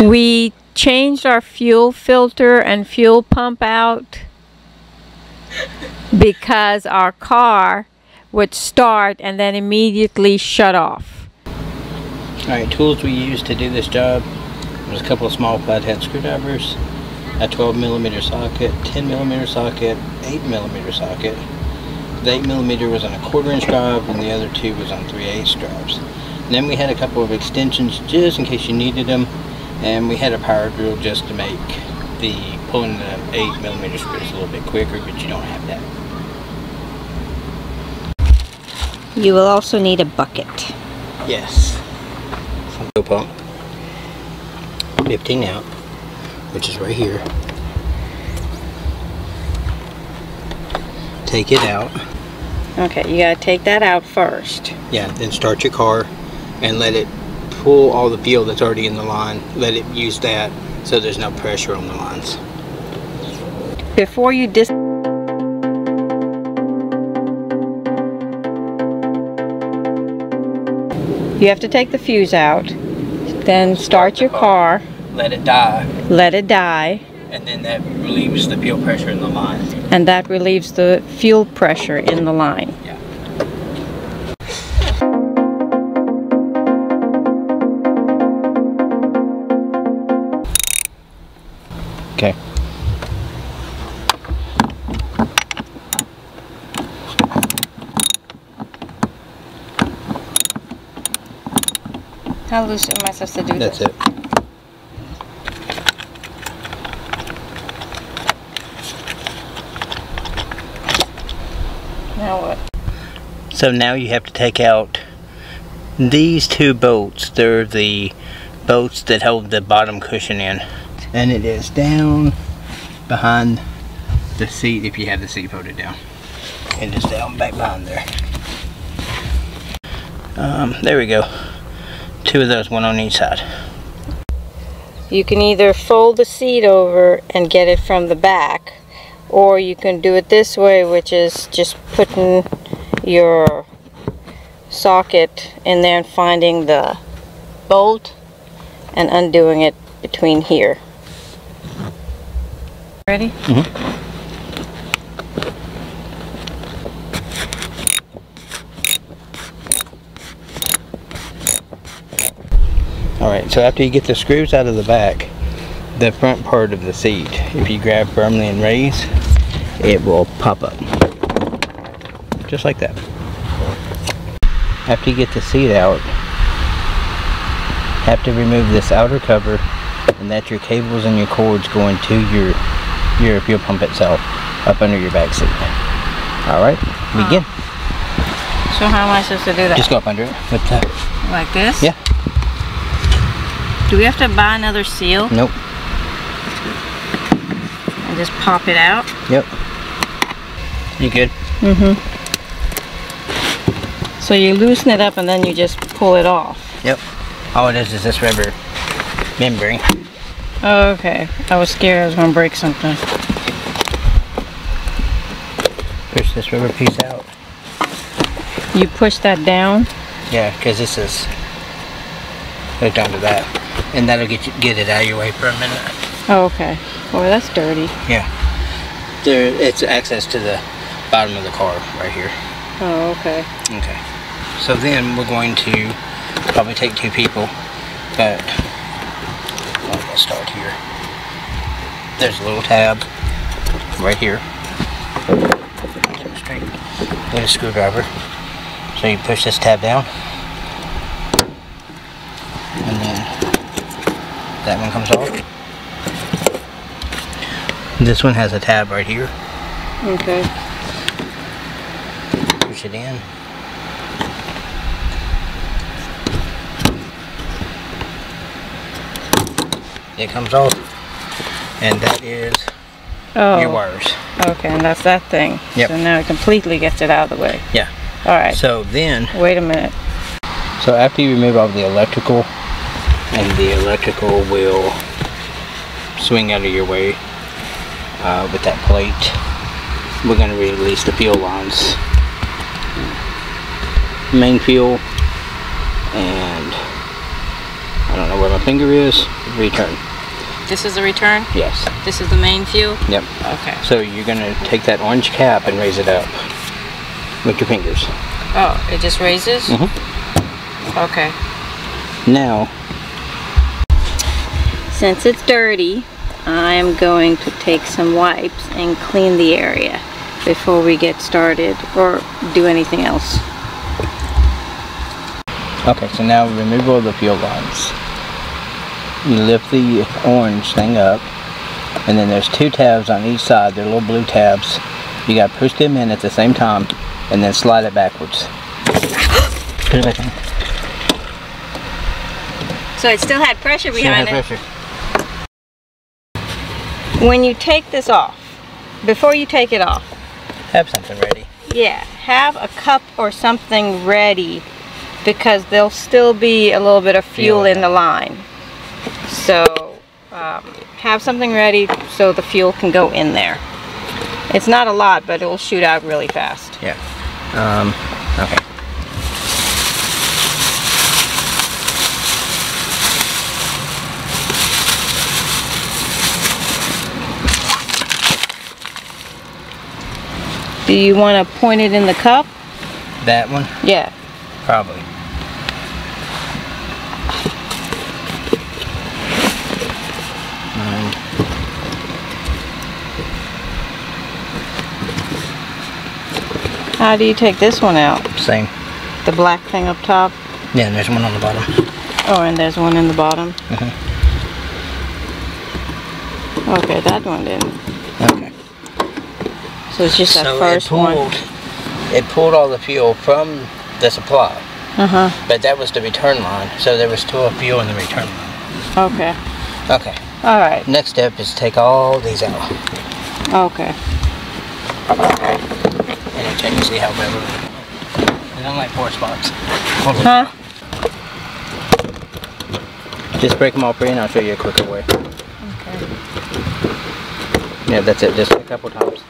We changed our fuel filter and fuel pump out because our car would start and then immediately shut off. Alright, tools we used to do this job was a couple of small flathead screwdrivers, a 12 millimeter socket, 10 millimeter socket, 8 millimeter socket. The 8 millimeter was on a quarter inch drive and the other two was on 3 8 drives. And then we had a couple of extensions just in case you needed them and we had a power drill just to make the pulling the 8 millimeter screws a little bit quicker but you don't have that. You will also need a bucket. Yes. Fuel pump. 15 out, which is right here. Take it out. Okay, you gotta take that out first. Yeah, then start your car and let it pull all the fuel that's already in the line. Let it use that so there's no pressure on the lines. Before you dis You have to take the fuse out, then start your car, Let it die, let it die, and then that relieves the fuel pressure in the line. and that relieves the fuel pressure in the line. Okay. How loose am I supposed to do That's this? it. Now what? So now you have to take out these two bolts. They're the bolts that hold the bottom cushion in. And it is down behind the seat if you have the seat folded down. And It is down back behind there. Um, there we go. Two of those, one on each side. You can either fold the seat over and get it from the back, or you can do it this way, which is just putting your socket in there and finding the bolt and undoing it between here. Ready? Mhm. Alright, so after you get the screws out of the back, the front part of the seat, if you grab firmly and raise, it will pop up. Just like that. After you get the seat out, have to remove this outer cover and that's your cables and your cords going to your your fuel pump itself up under your back seat. Alright, begin. So how am I supposed to do that? Just go up under it with the, like this? yeah, Do we have to buy another seal nope, and just pop it out? yep. You good? Mm-hmm. So you loosen it up and then you just pull it off. Yep. All it is is this rubber membrane. Oh, okay. I was scared I was going to break something. Push this rubber piece out. You push that down. Yeah, because this is hooked onto that, and that'll get you get it out of your way for a minute. Oh, okay. Boy, that's dirty. Yeah. There, it's access to the bottom of the car right here. Oh, okay. Okay. So then we're going to probably take two people, but Start here. There's a little tab right here. Straight. Get a screwdriver. So you push this tab down, and then that one comes off. This one has a tab right here. Okay. Push it in. It comes off. And that is Oh. your wires. Okay, and that's that thing. Yep. So now it completely gets it out of the way. Yeah. All right. So then, Wait a minute. so after you remove all the electrical, and the electrical will swing out of your way uh, with that plate, we're going to release the fuel lines. Main fuel, and I don't know where my finger is. return. This is the return? Yes. This is the main fuel? Yep. Okay. So you're gonna take that orange cap and raise it up with your fingers. Oh, it just raises? Mhm. Okay. Now, Since it's dirty, I'm going to take some wipes and clean the area before we get started or do anything else. okay, so now remove all the fuel lines. You lift the orange thing up, and then there's two tabs on each side. They're little blue tabs. You gotta push them in at the same time, and then slide it backwards. Put it back in. So it still had pressure behind it. pressure. When you take this off, before you take it off, Have something ready. yeah, have a cup or something ready because there'll still be a little bit of fuel Fuel. in the line. So um, have something ready so the fuel can go in there. It's not a lot, but it will shoot out really fast. Yeah. Um, okay. Do you want to point it in the cup? That one? Yeah. Probably. Um, How do you take this one out? same. The black thing up top? Yeah, and there's one on the bottom. Oh, and there's one in the bottom. Mhm. Okay, that one didn't. Okay. So it's just that so first it pulled, one. it pulled all the fuel from the supply, Uh huh. but that was the return line, so there was still fuel in the return line. Okay. Okay. All right. Next step is take all these out, Okay. And then check and see how well. I don't like four spots. Huh? Just break them all free, and I'll show you a quicker way. Okay. Yeah, that's it. Just a couple times.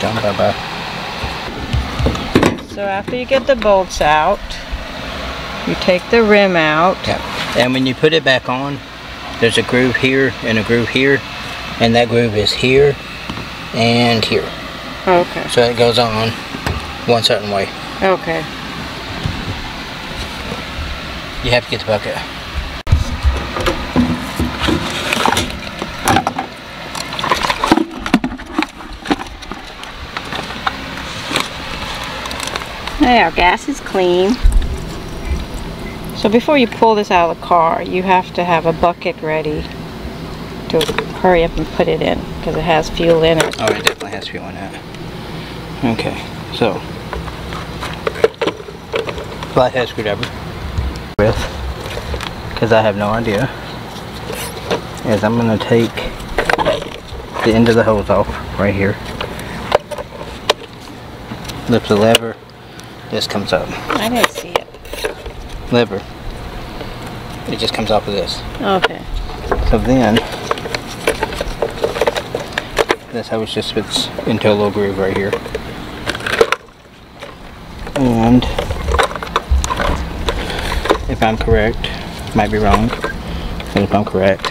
Done, bye bye. So after you get the bolts out, you take the rim out. Yeah. And when you put it back on, there's a groove here and a groove here, and that groove is here and here. Okay. So it goes on one certain way. Okay. You have to get the bucket. Hey, our gas is clean. So before you pull this out of the car, you have to have a bucket ready to hurry up and put it in because it has fuel in it. Oh, it definitely has fuel in that. Okay, so flathead screwdriver with, because I have no idea, is I'm gonna take the end of the hose off right here. Lift the lever, this comes up. I didn't see it. Lever. It just comes off of this. Okay. So then, this hose just fits into a little groove right here. And if I'm correct, might be wrong, but if I'm correct,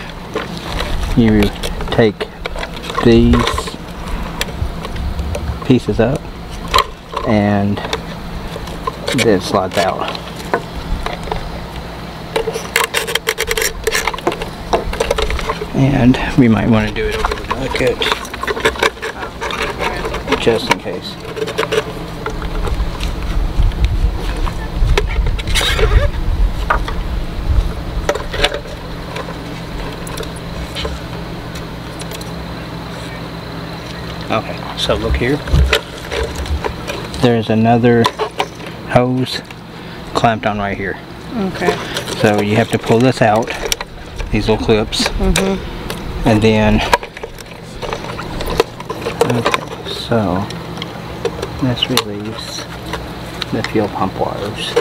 you take these pieces up and then it slides out. And we might want to do it over the bucket just in case. Okay, so look here. There's another hose clamped on right here. Okay. So you have to pull this out, these little clips, Mm-hmm. And then, okay, so let's release the fuel pump wires.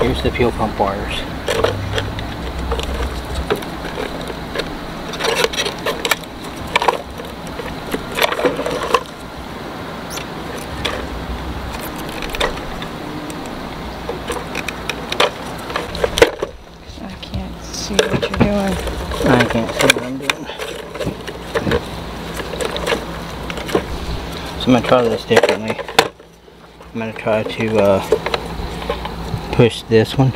Here's the fuel pump wires. I can't see what you're doing. I can't see what I'm doing. So I'm gonna try this differently. I'm gonna try to uh, push this one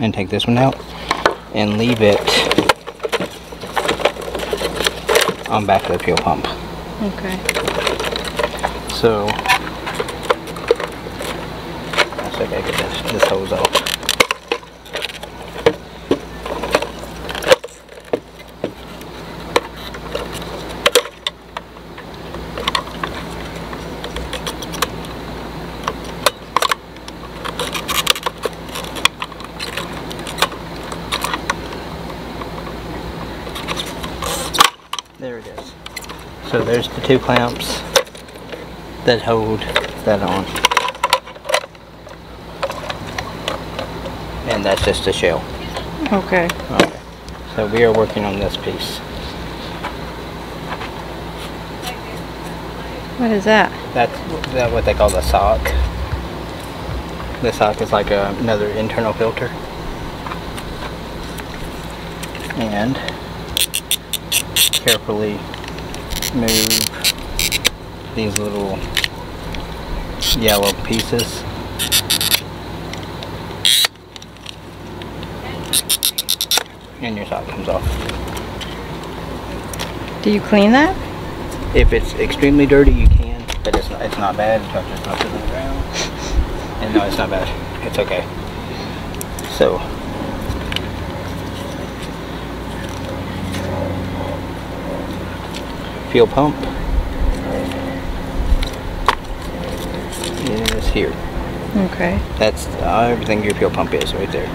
and take this one out and leave it on back of the fuel pump. Okay. So see if I get this, this hose off. There it is. So there's the two clamps that hold that on. And that's just a shell. Okay. Okay. So we are working on this piece. What is that? That's that what they call the sock. The sock is like a, another internal filter. And carefully move these little yellow pieces. And your sock comes off. Do you clean that? If it's extremely dirty, you can, but it's not, it's not bad. It's just not sitting around. And no, it's not bad. It's okay. So, fuel pump is here. Okay. That's everything your fuel pump is right there.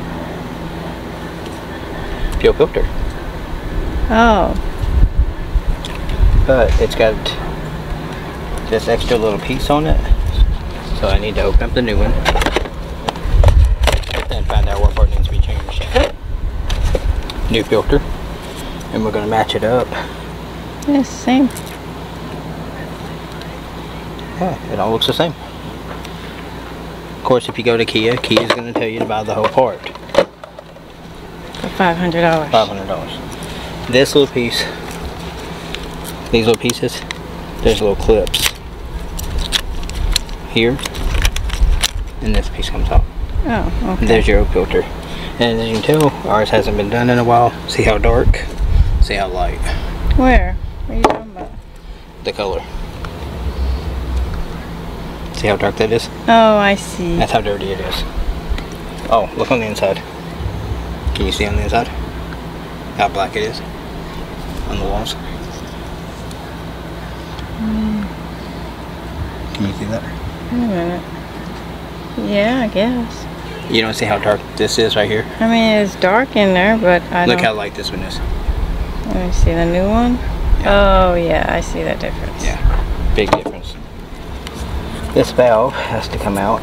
Fuel filter. Oh. but it's got this extra little piece on it. So I need to open up the new one and find out what part needs to be changed. New filter, and we're gonna match it up. Yes, same. Yeah, it all looks the same. Of course, if you go to Kia, Kia is gonna tell you to buy the whole part, For five hundred dollars. five hundred dollars. This little piece, these little pieces, there's little clips here, and this piece comes off. Oh, okay. There's your oil filter. And as you can tell, ours hasn't been done in a while. See how dark? See how light? Where? What are you talking about? The color. See how dark that is? Oh, I see. That's how dirty it is. Oh, look on the inside. Can you see on the inside? How black it is? On the walls? Hmm. Can you see that? Wait a minute. Yeah, I guess. You don't see how dark this is right here? I mean, it's dark in there, but I Look how light this one is. Let me see the new one. Yeah. Oh, yeah, I see that difference. Yeah, big difference. This valve has to come out.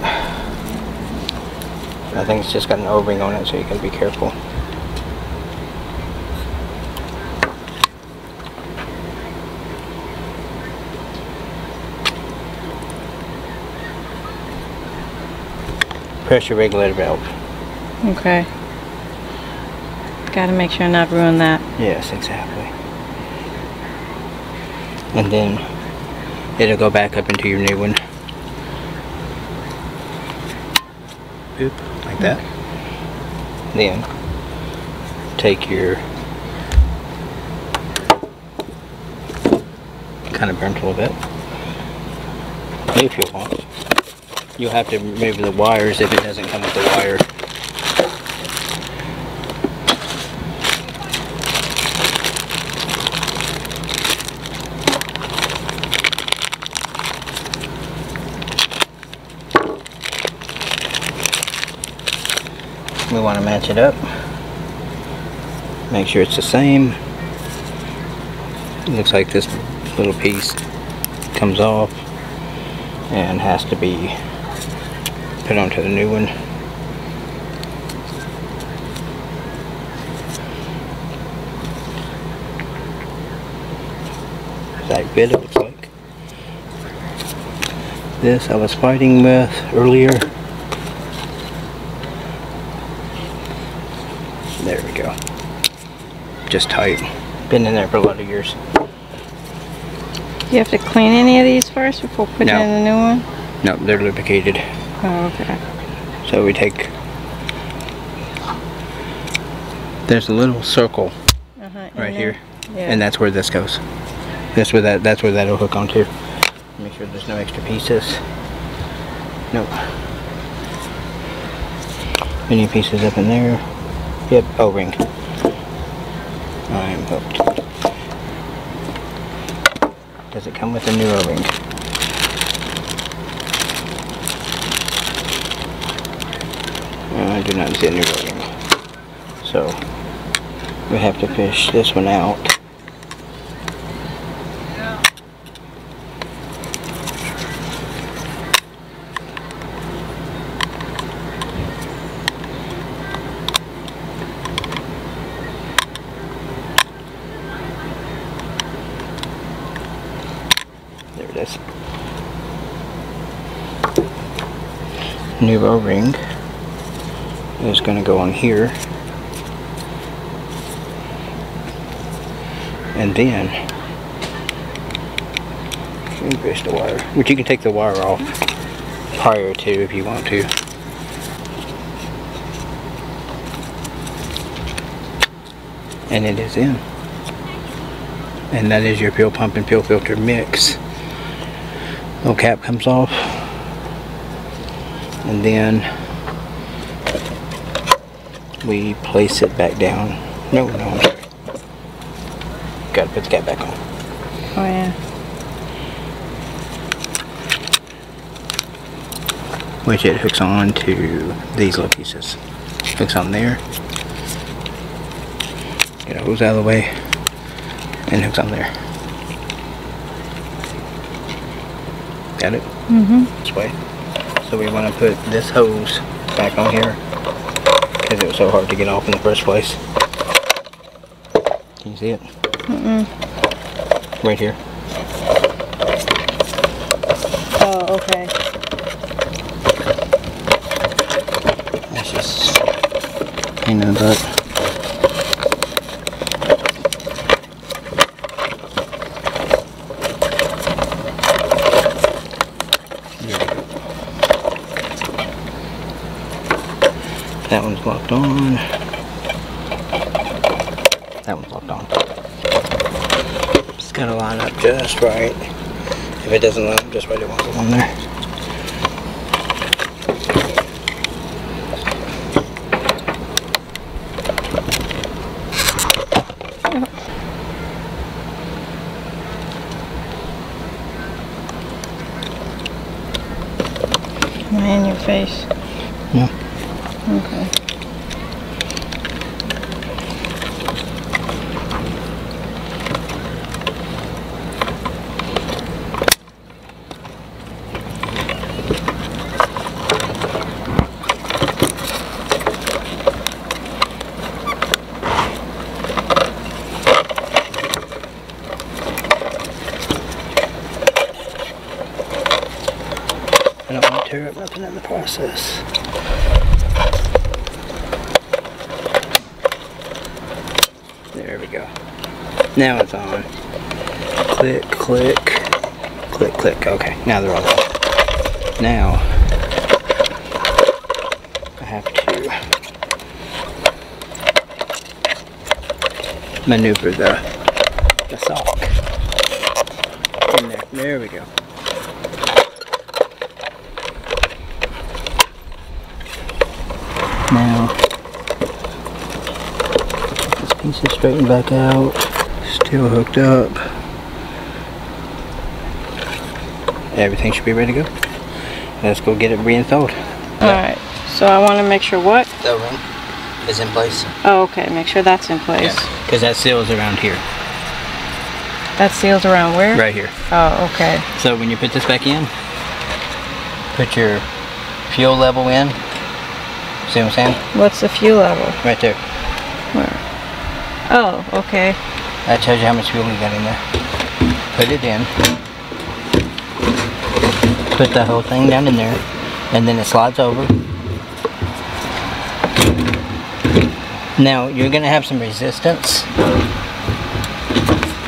I think it's just got an O-ring on it, so you gotta be careful. Pressure regulator valve. Okay. Gotta make sure not ruin that. Yes, exactly. And then it'll go back up into your new one. Boop, like that. Then take your kind of burnt a little bit. If you want. You'll have to remove the wires if it doesn't come with the wire. Want to match it up. Make sure it's the same. Looks like this little piece comes off and has to be Put onto the new one. That bit it looks like. This I was fighting with earlier. There we go. Just tight. Been in there for a lot of years. You have to clean any of these first before putting No. in the new one? No, they're lubricated. Oh, okay. So we take. There's a little circle Uh-huh, right here, Yeah. and that's where this goes. That's where that. That's where that'll hook onto. Make sure there's no extra pieces. Nope. Any pieces up in there? Yep. O-ring. I'm hooked. Does it come with a new O-ring? Uh, I do not see a new O-ring. So we have to fish this one out. There it is. New O-ring is going to go on here. And then increase the wire. Which you can take the wire off prior to if you want to. And it is in. And that is your fuel pump and fuel filter mix. Little cap comes off. And then we place it back down. No, no, I'm sorry. Gotta put the cap back on. Oh, yeah. Which it hooks on to these little pieces. Hooks on there. Get a hose out of the way. And hooks on there. Got it? Mm-hmm. This way. So we want to put this hose back on here. Because it was so hard to get off in the first place. Can you see it? Mm-mm. Right here. Oh, okay. That's just pain in the butt. That one's locked on. That one's locked on. It's gotta line up just right. If it doesn't line up just right, it won't go on there. Am I in your face? No. Okay. I don't want to tear up nothing in the process. There we go. Now it's on. Click, click, click, click. Okay, now they're all on. Now, I have to maneuver the, the sock. In there. There we go. Now, this piece is straightened back out, still hooked up. Everything should be ready to go. Let's go get it reinstalled. Alright. So I want to make sure what? The ring is in place. Oh, okay. Make sure that's in place. Because that seal is around here, That seals around where? right here. Oh, okay. So when you put this back in, put your fuel level in. See what I'm saying? What's the fuel level? Right there. Where? Oh, okay. That tells you how much fuel you got in there. Put it in. Put the whole thing down in there. And then it slides over. Now, you're going to have some resistance.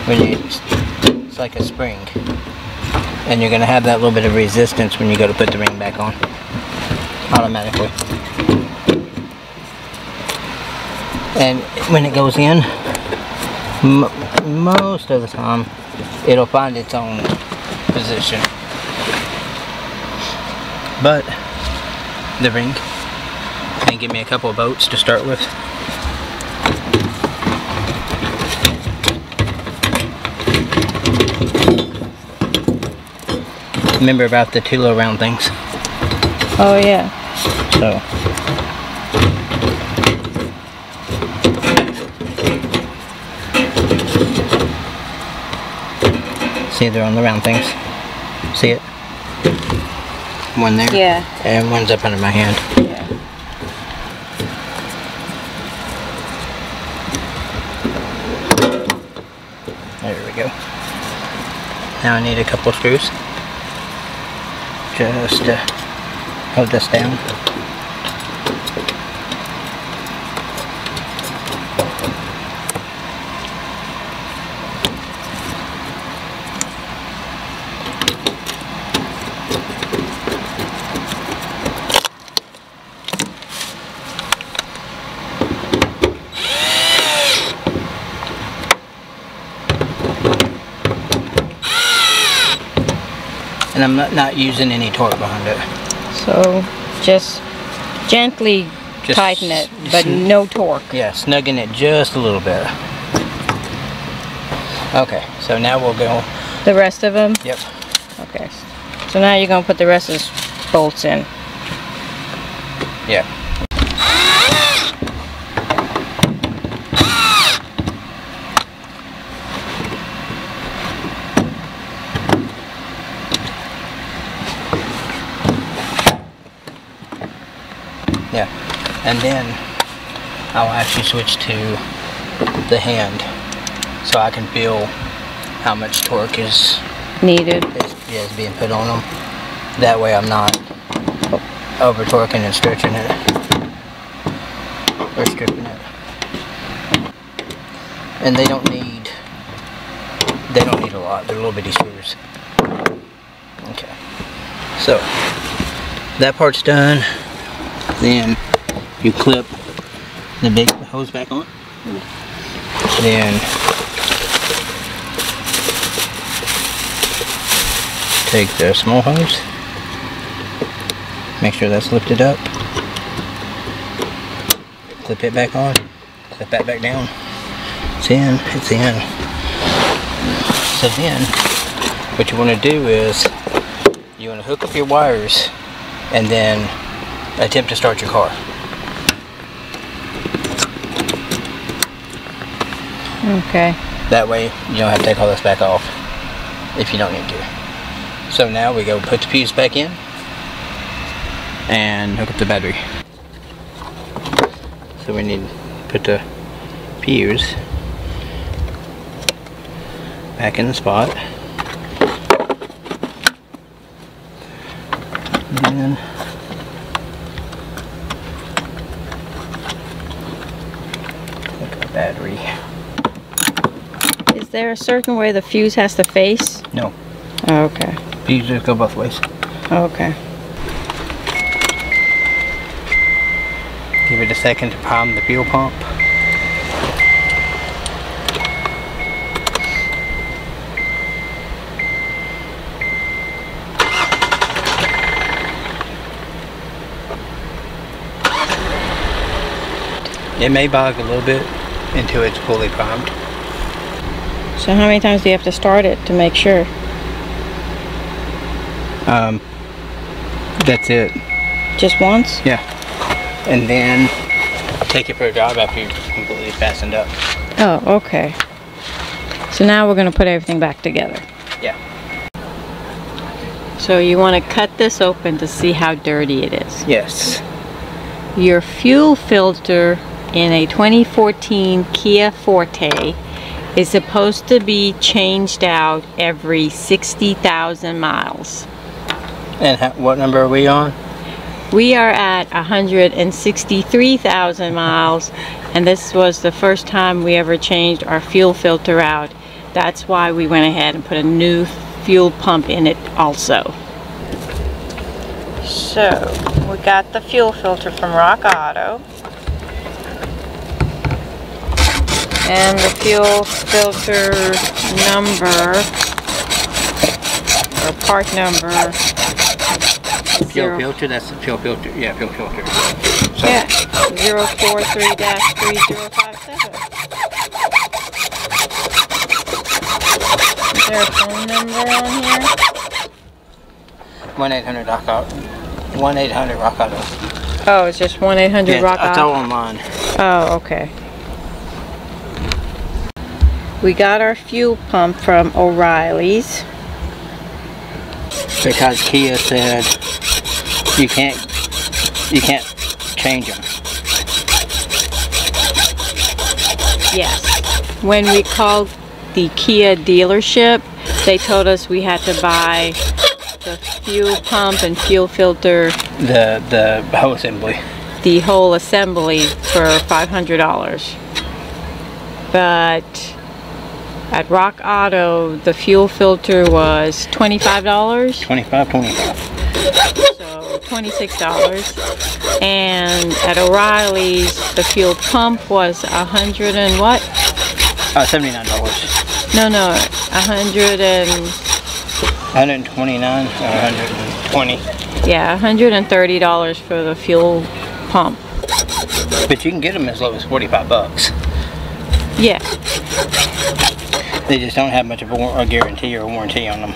When you, it's like a spring. And you're going to have that little bit of resistance when you go to put the ring back on. Automatically. And when it goes in, most of the time it'll find its own position. But the ring can give me a couple of boats to start with. Remember about the two little round things? Oh, yeah. so See, they're on the round things. See it? One there. Yeah. And one's up under my hand. Yeah. There we go. Now I need a couple screws. Just to hold this down. And I'm not, not using any torque behind it. So just gently Just tighten it, but no torque. Yeah, snugging it just a little bit. Okay, so now we'll go. The rest of them? Yep. Okay. So now you're going to put the rest of the bolts in. Yeah. Yeah. And then I'll actually switch to the hand so I can feel how much torque is, Needed. is, is being put on them. That way I'm not over torquing and stretching it or stripping it. And they don't need they don't need a lot. They're little bitty screws. Okay. So that part's done. Then you clip the big hose back on. Then take the small hose. Make sure that's lifted up. Clip it back on. Clip that back down. It's in. It's in. So then, what you want to do is, you want to hook up your wires and then attempt to start your car. Okay. That way, you don't have to take all this back off if you don't need to. So now we go put the fuse back in and hook up the battery. So we need to put the fuse back in the spot. And then hook up the battery. Is there a certain way the fuse has to face? No, Okay. fuses just go both ways. Okay. Give it a second to prime the fuel pump. It may bog a little bit until it's fully primed. So how many times do you have to start it to make sure? Um, that's it. Just once? Yeah. And then take it for a drive after you've completely fastened up. Oh, okay. So now we're going to put everything back together. Yeah. So you want to cut this open to see how dirty it is. Yes. Your fuel filter in a 2014 Kia Forte is supposed to be changed out every 60,000 miles. And what number are we on? We are at 163,000 miles and this was the first time we ever changed our fuel filter out. That's why we went ahead and put a new fuel pump in it also. So, we got the fuel filter from Rock Auto. And the fuel filter number, or part number, Fuel filter. That's the fuel filter. Yeah, fuel filter. So, yeah, 043-3057. Is there a phone number on here? One eight hundred rock auto. One eight hundred rock auto. Oh, it's just 1-800 Yeah, Rock it's all online. Oh, okay. We got our fuel pump from O'Reilly's. Because Kia said you can't you can't change them. Yes. When we called the Kia dealership, they told us we had to buy the fuel pump and fuel filter, The the whole assembly. the whole assembly for $500. But at Rock Auto, the fuel filter was $25. 25, 25. so $26 and at O'Reilly's the fuel pump was a hundred and what Uh, seventy-nine dollars. no no a hundred and 129 or 120. yeah a hundred and thirty dollars for the fuel pump But you can get them as low as 45 bucks. yeah They just don't have much of a, a guarantee or a warranty on them.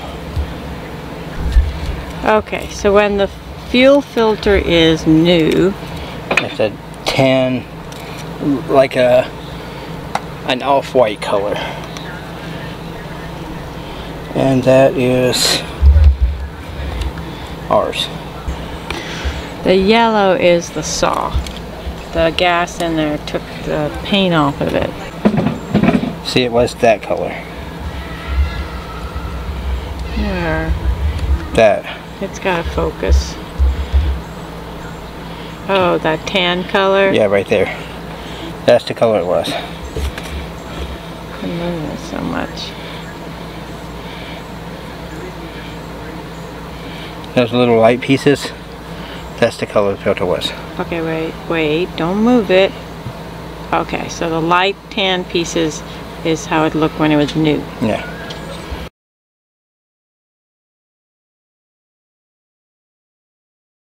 okay so when the fuel filter is new It's a tan, like a an off-white color. And that is ours. the yellow is the saw the gas in there took the paint off of it See, it was that color. there That. it's got to focus oh that tan color Yeah, right there. That's the color it was. couldn't move it so much Those little light pieces, that's the color the filter was. Okay, wait, wait, don't move it. Okay, so the light tan pieces is how it looked when it was new. Yeah.